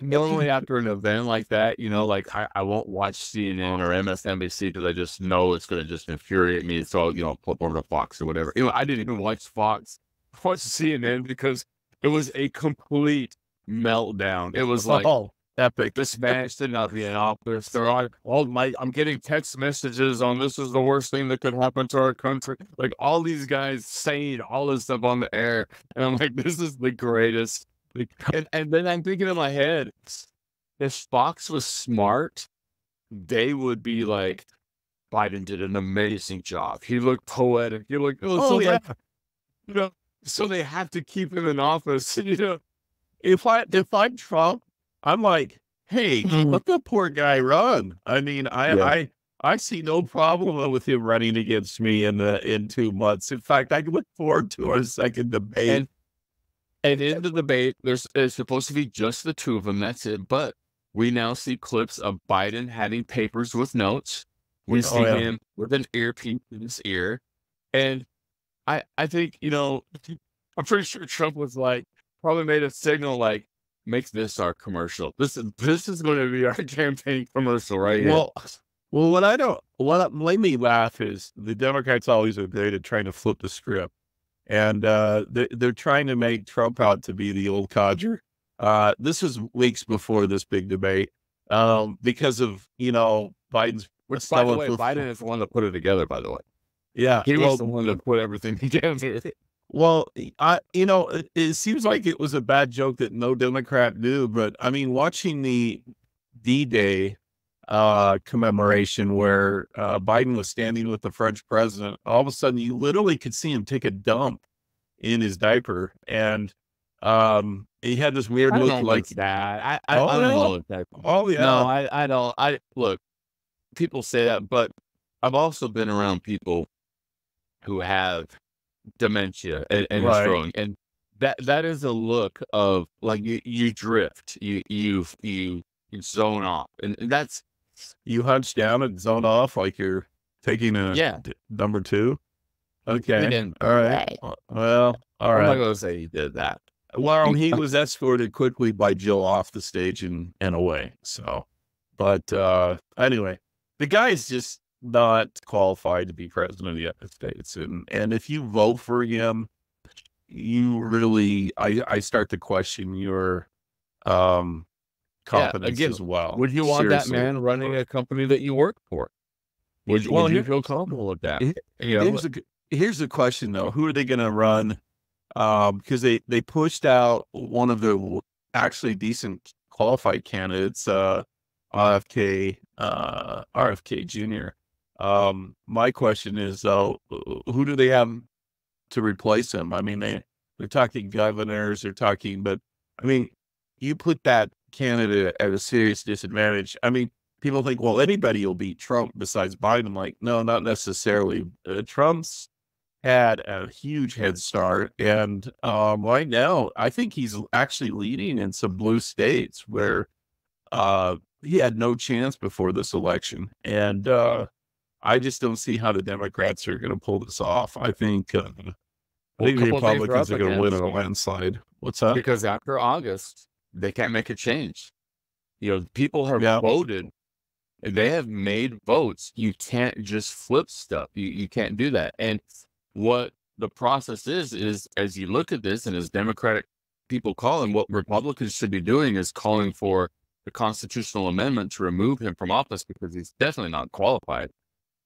normally after an event like that, you know, like I, I won't watch CNN or MSNBC because I just know it's going to just infuriate me. So, you know, flip over to Fox or whatever. You know, I didn't even watch Fox, I watched CNN because it was a complete meltdown. It was like, oh, epic. this match did not be an office. There are all my I'm getting text messages on this is the worst thing that could happen to our country. Like all these guys saying all this stuff on the air. And I'm like, this is the greatest. Like, and, and then I'm thinking in my head, if Fox was smart, they would be like, Biden did an amazing job. He looked poetic. He looked, oh, Oh, so yeah. like, you know, so they have to keep him in office. You know, If I if I'm Trump, I'm like, hey, mm-hmm. let the poor guy run. I mean, I Yeah. I I see no problem with him running against me in the in two months. In fact, I look forward to our second debate. And and in the debate, there's it's supposed to be just the two of them. That's it. But we now see clips of Biden having papers with notes. We Oh, see yeah. him with an earpiece in his ear, and I I think you know I'm pretty sure Trump was like probably made a signal like make this our commercial. This is this is going to be our campaign commercial right here. Well, well, what I don't, what made me laugh is the Democrats always are trying to flip the script, and uh, they, they're trying to make Trump out to be the old codger. Uh, this was weeks before this big debate, um, because of you know Biden's. Which, by the way, Biden is the one that put it together. By the way, Yeah, he well, was the one that put everything together. Well, I you know it, it seems like it was a bad joke that no Democrat knew, but I mean, watching the D Day uh, commemoration where uh, Biden was standing with the French president, all of a sudden you literally could see him take a dump in his diaper, and um, he had this weird look like, like that. I, I, Oh, I don't no? know that. oh yeah, No, I, I don't. I look. People say that, but I've also been around people who have dementia and, and Right. stroke, and that that is a look of like you you drift, you you you, you zone off, and, and that's you hunch down and zone off like you're taking a yeah. d- number two. Okay, And all right. Well, all I'm not gonna say he did that. Well, he was escorted quickly by Jill off the stage and, and away. So, but uh, anyway, the guy is just not qualified to be president of the United States. And, and if you vote for him, you really, I, I start to question your um, Yeah, competence again, as well. Would you want Seriously. that man running a company that you work for? Would, you Well, would you feel comfortable with that? You know, here's, a, here's the question though: Who are they going to run? Um, because they they pushed out one of the actually decent qualified candidates, uh, RFK, uh, RFK Jr. Um, my question is though, who do they have to replace him? I mean, they they're talking governors, they're talking, but I mean, you put that candidate at a serious disadvantage. I mean, people think, well, anybody will beat Trump besides Biden. Like, no, not necessarily. Uh, Trump's had a huge head start, and um, right now, I think he's actually leading in some blue states where uh, he had no chance before this election, and uh, I just don't see how the Democrats are going to pull this off. I think. Uh, I think the couple we're Republicans are going to win in a landslide. What's that? because after August, they can't make a change. You know, people have Yeah. voted. They have made votes. You can't just flip stuff. You you can't do that. And what the process is is as you look at this, and as Democratic people call him, what Republicans should be doing is calling for the constitutional amendment to remove him from office because he's definitely not qualified,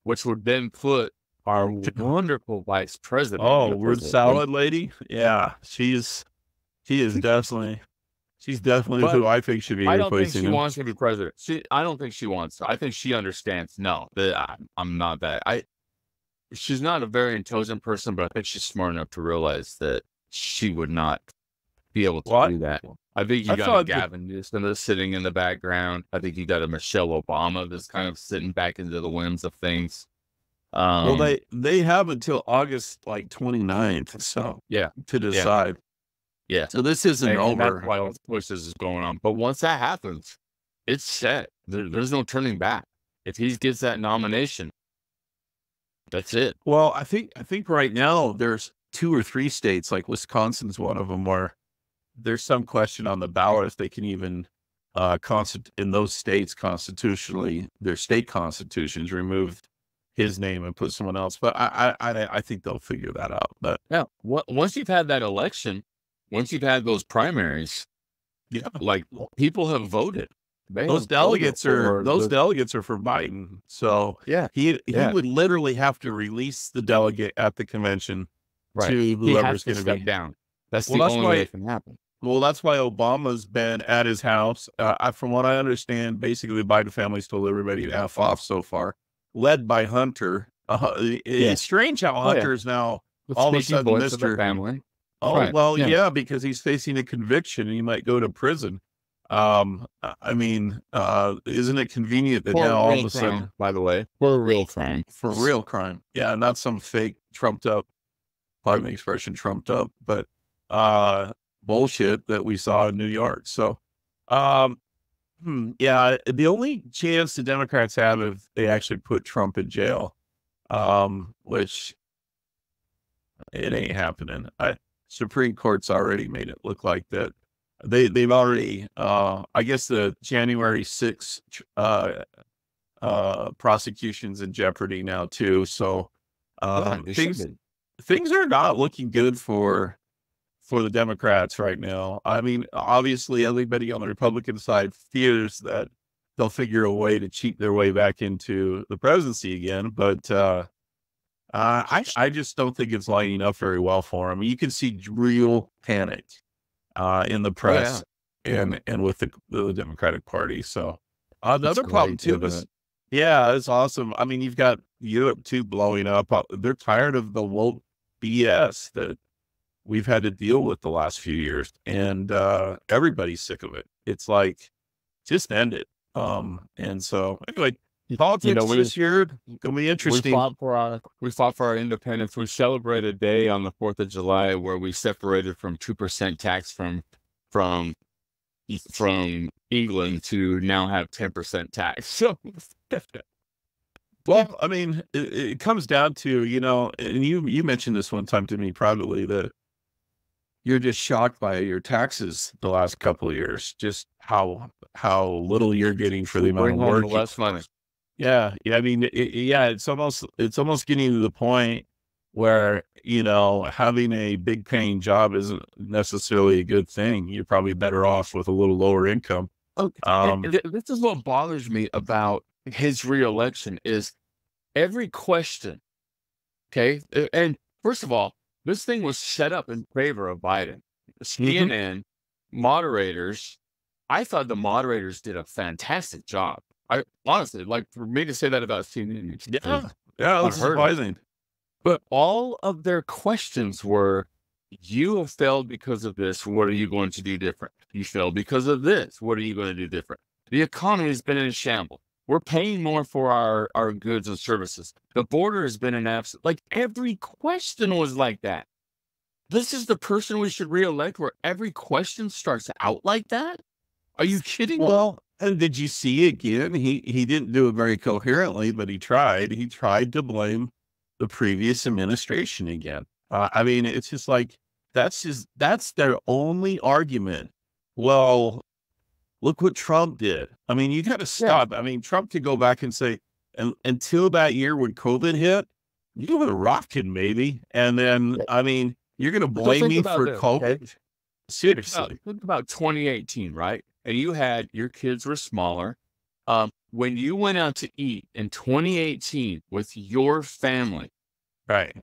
which would then put our oh, wonderful vice president. Oh, position. salad lady. Yeah, she's she is definitely she's definitely But who I think should be I don't think she him. wants to be president. She, I don't think she wants. To. I think she understands. No, that I, I'm not that. I, she's not a very intelligent person, but I think she's smart enough to realize that she would not be able to I- do that. I think you I got a thought that- Gavin Newsom that's sitting in the background. I think you got a Michelle Obama that's kind of sitting back into the whims of things. Um, well, they they have until August like 29th, so Yeah. to decide. Yeah. So this isn't and, over. that's why all the pushes is going on. But once that happens, it's set. There, there's no turning back. If he gets that nomination, that's it. Well, I think I think right now there's two or three states, like Wisconsin's one of them, where there's some question on the ballot if they can even uh, constit- in those states constitutionally, their state constitutions removed his name and put someone else. But I, I, I, think they'll figure that out. But Yeah. What, once you've had that election, once you've had those primaries, yeah, like people have voted. They those have voted delegates are for those the- delegates are for Biden. So yeah. he he Yeah. would literally have to release the delegate at the convention Right. to whoever's going to be. down. That's Well, the that's only why- way it can happen. Well, that's why Obama's been at his house. Uh, I, from what I understand, basically the Biden family's told everybody to F off so far, led by Hunter. Uh, it- Yeah. It's strange how Oh, yeah. Hunter's now. All of a sudden, voice of the Mr. family. Oh Right, well, yeah. yeah. because he's facing a conviction and he might go to prison. Um, I- I mean, uh, isn't it convenient that For now all of a sudden crime, by the way, for a real crime. for real crime. Yeah, not some fake trumped up, pardon the expression, trumped up, but uh bullshit that we saw in New York. So um hmm, yeah, the only chance the Democrats have if they actually put Trump in jail, um, which it ain't happening. I Supreme Court's already made it look like that. They they've already uh I guess the January 6th uh uh prosecutions in jeopardy now too. So uh Yeah, things things are not looking good for for the Democrats right now. I mean, obviously everybody on the Republican side fears that they'll figure a way to cheat their way back into the presidency again, but uh uh, I I just don't think it's lining up very well for them. You can see real panic uh, in the press and and with the, the Democratic Party. So uh, the It's other problem too it? yeah, it's awesome. I mean, you've got Europe too blowing up. Uh, They're tired of the woke BS that we've had to deal with the last few years, and uh, everybody's sick of it. It's like just end it. Um, and so anyway, politics we- this year gonna be We interesting. fought for our we fought for our independence. We celebrated a day on the Fourth of July where we separated from two percent tax from from from England to now have ten percent tax. So Well, I mean, it, it comes down to you know, and you you mentioned this one time to me privately that you're just shocked by your taxes the last couple of years, just how how little you're getting for the amount of work. less money. Yeah, yeah. I mean, it, yeah, it's almost it's almost getting to the point where you know having a big paying job isn't necessarily a good thing. You're probably better off with a little lower income. Okay. Um, this is what bothers me about his reelection is every question. Okay. And first of all, this thing was set up in favor of Biden. Mm-hmm. CNN moderators, I thought the mm-hmm. moderators did a fantastic job. I honestly like for me to say that about CNN. it's- Yeah, yeah, that's surprising. But all of their questions were, you have failed because of this. What are you going to do different? You failed because of this. What are you going to do different? The economy has been in a shambles. We're paying more for our, our goods and services. The border has been an absolute, like every question was like that. This is the person we should reelect where every question starts out like that? Are you kidding? Well, and did you see again? He he didn't do it very coherently, but he tried. He tried to blame the previous administration again. Uh, I mean, it's just like that's just that's their only argument. Well, look what Trump did. I mean, you got to stop. I mean, Trump could go back and say, and, until that year when COVID hit, you were rocking, maybe. And then, I mean, you're going to blame me for this, COVID? okay? Think about, Seriously. think about 2018, right? And you had your kids were smaller. Um, when you went out to eat in 2018 with your family, Right.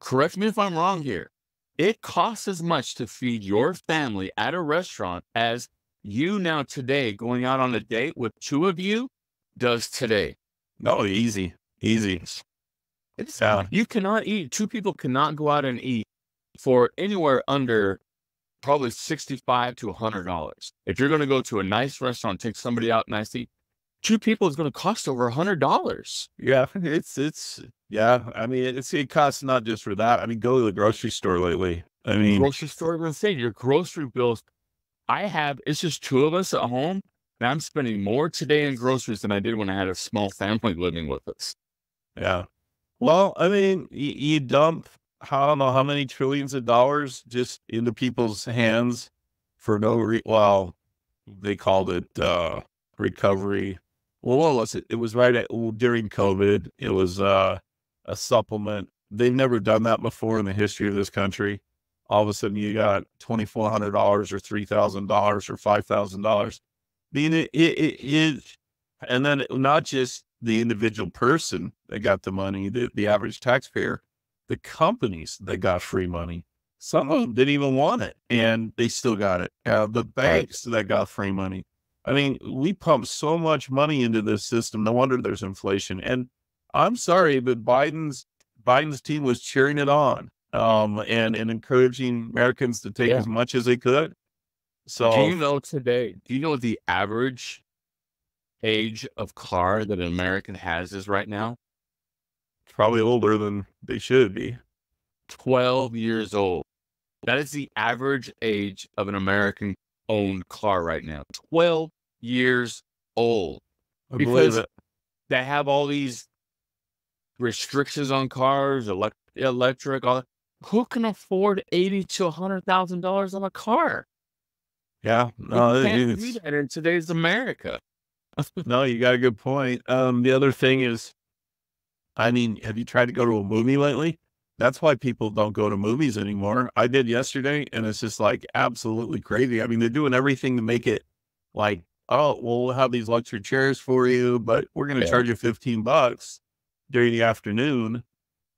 correct me if I'm wrong here, it costs as much to feed your family at a restaurant as you now today going out on a date with two of you does today. No, easy. Easy. It's, Yeah. You cannot eat. Two people cannot go out and eat for anywhere under probably sixty-five to hundred dollars. If you're going to go to a nice restaurant, take somebody out nice to eat, two people is going to cost over a hundred dollars. Yeah, it's it's yeah. I mean, it's it costs not just for that. I mean, go to the grocery store lately. I mean, Grocery store, I'm saying your grocery bills. I have. It's just two of us at home, and I'm spending more today in groceries than I did when I had a small family living with us. yeah. Well, I mean, you, you dump I don't know how many trillions of dollars just into people's hands for no re. Well, they called it uh, recovery. Well, what was it? It was right at, during COVID. It was uh, a supplement. They've never done that before in the history of this country. All of a sudden, you got twenty four hundred dollars or three thousand dollars or five thousand dollars. Being it, it, it is, and then not just the individual person that got the money, the, the average taxpayer, the companies that got free money. Some of them didn't even want it, and they still got it. Uh, the banks that got free money. I mean, we pump so much money into this system. No wonder there's inflation. And I'm sorry, but Biden's Biden's team was cheering it on um, and and encouraging Americans to take yeah. as much as they could. So, do you know today? Do you know what the average age of car that an American has is right now? Probably older than they should be. 12 years old. That is the average age of an American owned car right now. 12 years old. I because they have all these restrictions on cars, elect- electric, all that. Who can afford eighty to a hundred thousand dollars on a car? Yeah, no, you can't do that in today's America. no, you got a good point. Um, the other thing is, I mean, have you tried to go to a movie lately? That's why people don't go to movies anymore. I did yesterday, and it's just like absolutely crazy. I mean, they're doing everything to make it like, oh, well, we'll have these luxury chairs for you, but we're going to yeah. charge you 15 bucks during the afternoon.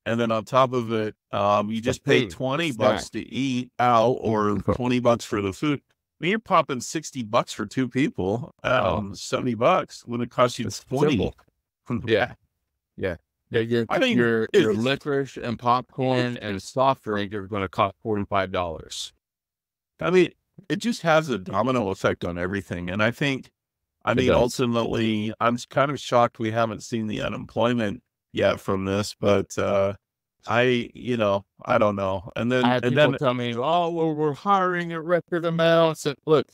And then on top of it, um, you just pay 20 bucks to eat out or 20 bucks for the food. I mean, you're popping 60 bucks for two people, oh. um, oh. 70 bucks when it costs you it's 20. yeah. Yeah. Yeah, your, I mean, your, your licorice and popcorn and soft drink are going to cost $45. I mean, it just has a domino effect on everything. And I think, I mean, ultimately, I'm kind of shocked we haven't seen the unemployment yet from this, but, uh, I, you know, I don't know. And then, I and people then, tell me, oh, well, we're hiring at record amounts. And look,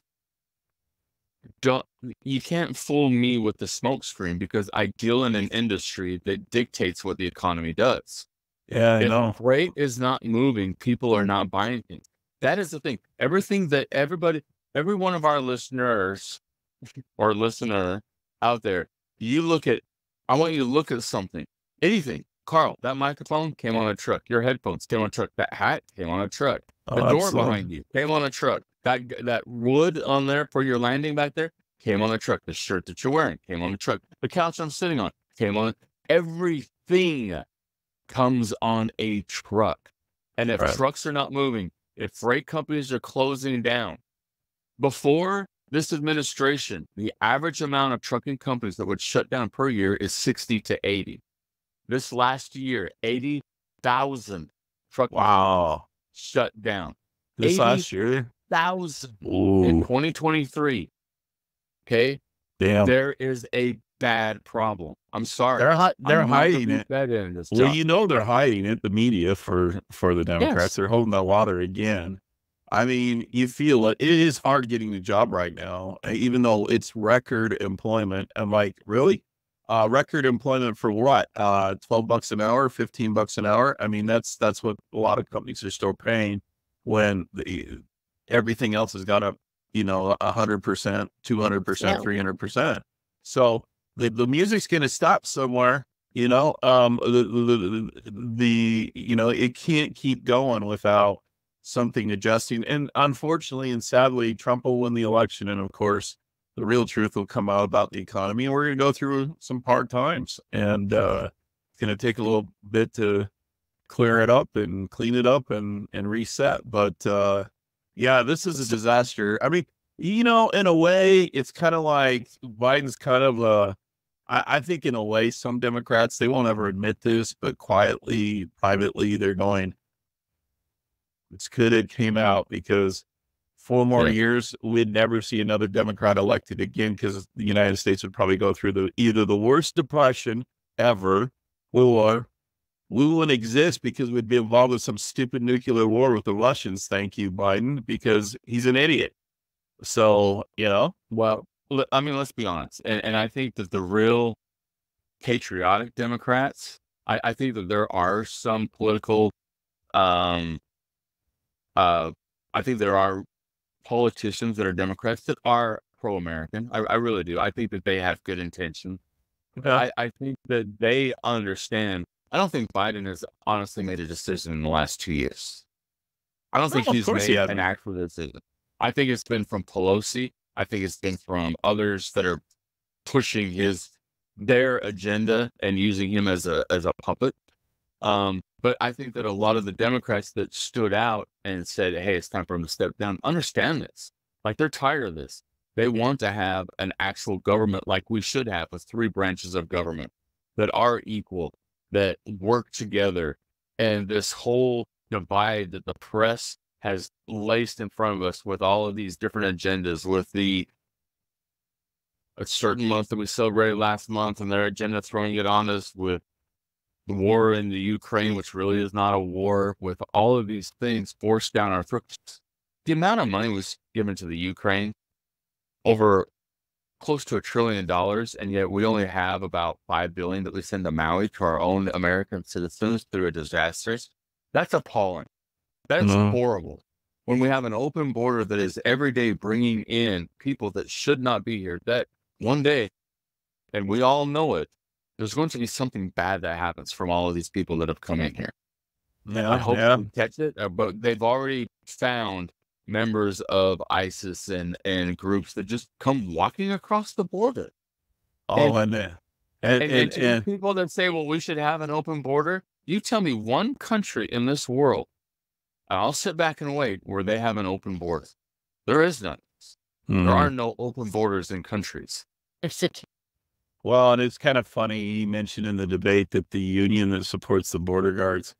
don't you can't fool me with the smokescreen because I deal in an industry that dictates what the economy does. Yeah, I if know. Rate is not moving, people are not buying things. That is the thing. Everything that everybody, every one of our listeners or listener out there, you look at. I want you to look at something, anything. Karl, that microphone came on a truck. Your headphones came on a truck. That hat came on a truck. The oh, door behind you came on a truck. That that wood on there for your landing back there came on a truck. The shirt that you're wearing came on a truck. The couch I'm sitting on came on. Everything comes on a truck. And if right. trucks are not moving, if freight companies are closing down, before this administration, the average amount of trucking companies that would shut down per year is 60 to 80. This last year, 80,000 truck wow shut down. This last year, thousand in 2023. Okay. Damn. There is a bad problem. I'm sorry. They're hi- they're I'm hiding it. That in this well, you know they're hiding it. The media for for the Democrats, yes. they're holding the water again. I mean, you feel it. It is hard getting the job right now, even though it's record employment. I'm like, really? Uh, record employment for what? Uh, 12 bucks an hour, 15 bucks an hour. I mean, that's, that's what a lot of companies are still paying when the, everything else has got up, you know, a hundred percent, two hundred percent, three hundred percent. So the, the music's going to stop somewhere, you know, um, the, the, the, you know, it can't keep going without something adjusting. And unfortunately, and sadly, Trump will win the election. And of course, the real truth will come out about the economy. And we're going to go through some hard times and, uh, it's going to take a little bit to clear it up and clean it up and, and reset. But, uh, yeah, this is a disaster. I mean, you know, in a way, it's kind of like Biden's kind of a, I, I think in a way, some Democrats, they won't ever admit this, but quietly, privately, they're going, it's good it came out because four more yeah. years, we'd never see another Democrat elected again because the United States would probably go through the either the worst depression ever or we wouldn't exist because we'd be involved in some stupid nuclear war with the Russians. Thank you, Biden, because he's an idiot. So, you know, well, I mean, let's be honest. And, and I think that the real patriotic Democrats, I, I think that there are some political, um, uh, I think there are politicians that are Democrats that are pro American. I, I really do. I think that they have good intention. I, I think that they understand. I don't think Biden has honestly made a decision in the last two years. I don't think No, he's made he an actual decision. I think it's been from Pelosi. I think it's been from others that are pushing his their agenda and using him as a as a puppet. Um, but I think that a lot of the Democrats that stood out and said, "Hey, it's time for him to step down," understand this. Like they're tired of this. They want to have an actual government like we should have, with three branches of government that are equal, that work together, and this whole divide that the press has laced in front of us with all of these different agendas, with the a certain month that we celebrated last month, and their agenda throwing it on us with war in the Ukraine, which really is not a war, with all of these things forced down our throats. The amount of money was given to the Ukraine over close to a trillion dollars, and yet we only have about five billion that we send to Maui to our own American citizens through a disaster. That's appalling. That's No. horrible. When we have an open border that is every day bringing in people that should not be here, that one day, and we all know it, there's going to be something bad that happens from all of these people that have come in here. Yeah, I hope yeah. we catch it, uh, but they've already found members of ISIS and, and groups that just come walking across the border. Oh, and and And, and, and, and, people that say, well, we should have an open border, you tell me one country in this world, and I'll sit back and wait, where they have an open border. There is none. Mhm. There are no open borders in countries. Well, and it's kind of funny. He mentioned in the debate that the union that supports the border guards,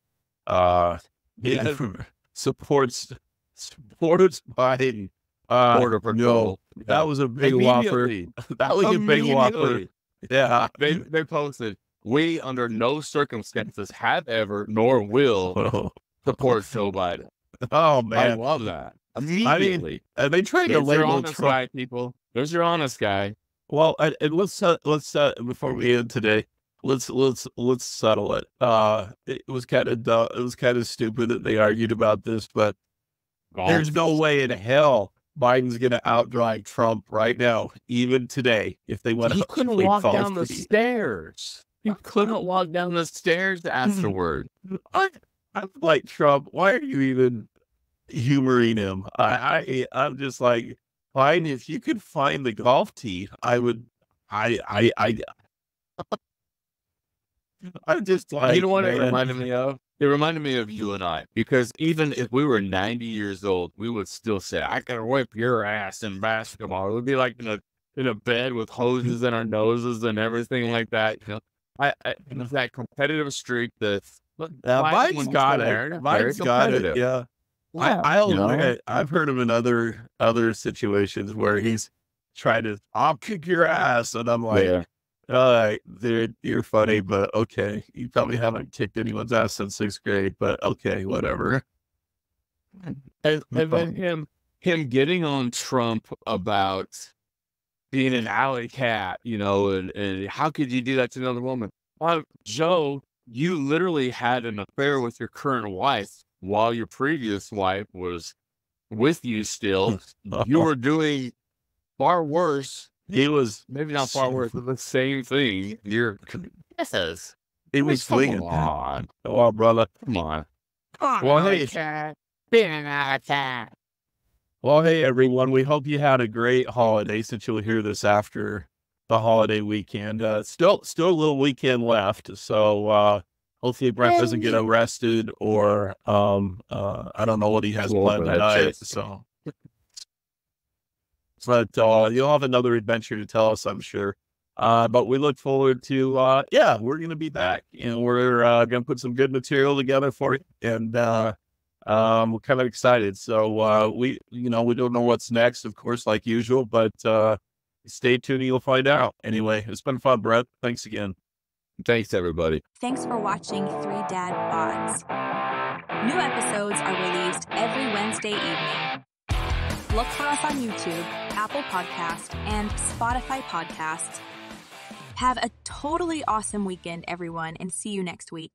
uh, Yeah. supports supports Biden. Uh, Border patrol. no, that was a big whopper. That was a big whopper. Yeah. They, they posted, we under no circumstances have ever nor will support Joe Biden. oh, man, I love that. Immediately. and they tried to There's label Trump. guy, people. There's your honest guy. Well, and, and let's uh, let's uh, before we end today, let's let's let's settle it. Uh, it was kind of uh, it was kind of stupid that they argued about this, but there's no way in hell Biden's going to outdrive Trump right now, even today, if they went. He couldn't walk down the stairs. He couldn't walk down the stairs afterward. I, I'm like Trump. Why are you even humoring him? I, I I'm just like, fine. If you could find the golf tee, I would. I I I. I'm just like, you know what it man, reminded me of? It reminded me of you and I because even if we were 90 years old, we would still say, I can whip your ass in basketball. It would be like in a in a bed with hoses in our noses and everything like that. You know, I, I that competitive streak that look, Yeah, Biden Biden's got it. Biden's got it. Yeah. Yeah, I, I'll you know? look at, I've heard him in other other situations where he's tried to I'll kick your ass and I'm like Yeah. all right dude you're funny but okay you probably haven't kicked anyone's ass since sixth grade but okay whatever And, and then him him getting on Trump about being an alley cat, you know, and, and how could you do that to another woman? Well, Joe, you literally had an affair with your current wife while your previous wife was with you still. You were doing far worse, he was maybe not far worse, but the same thing. You're yes. he was Come swinging on, oh well, brother come on. Well, hey, cat, being an alley cat. well hey everyone we hope you had a great holiday since you'll hear this after the holiday weekend uh still still a little weekend left so uh hopefully Brent doesn't get arrested or um uh I don't know what he has Well, planned that's tonight so. but uh you'll have another adventure to tell us I'm sure. Uh but we look forward to uh yeah we're gonna be back and we're uh gonna put some good material together for you and uh um we're kind of excited. So uh we you know we don't know what's next of course like usual but uh stay tuned you'll find out. Anyway it's been fun Brent. Thanks again Thanks, everybody. Thanks for watching Three Dad Bods. New episodes are released every Wednesday evening. Look for us on YouTube, Apple Podcast, and Spotify Podcasts. Have a totally awesome weekend, everyone, and see you next week.